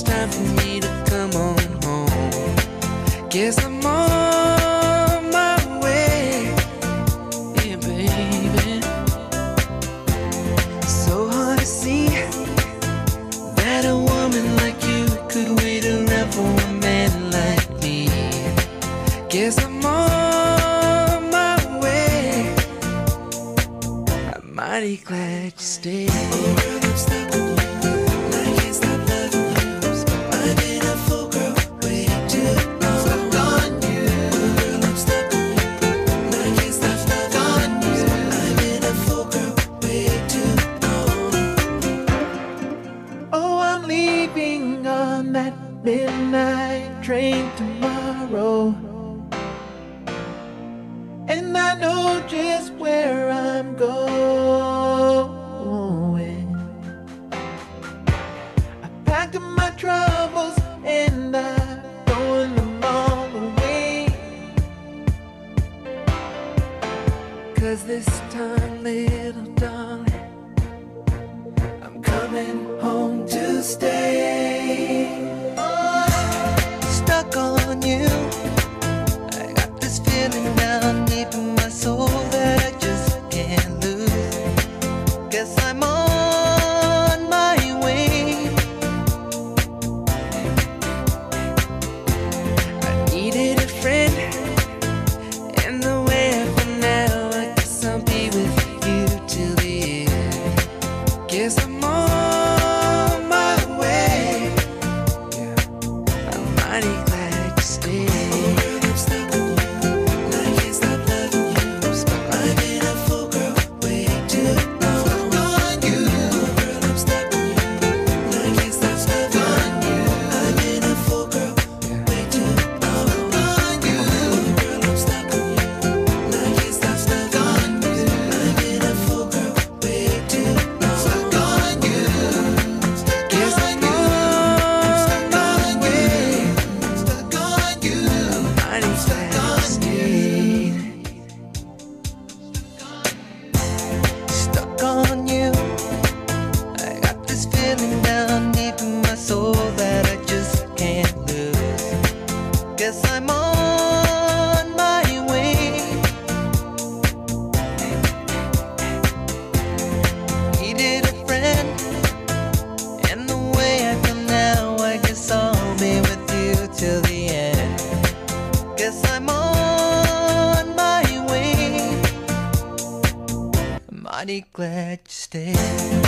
it's time for me to come on home. Guess I'm on my way, yeah, baby. So hard to see that a woman like you could wait around for a man like me. Guess I'm on my way. I'm mighty glad you stayed. that midnight train tomorrow. And I know just where I'm going. I packed up my troubles and I'm throwing them all. Cause this time, little darling, I'm coming home to stay. glad you stayed.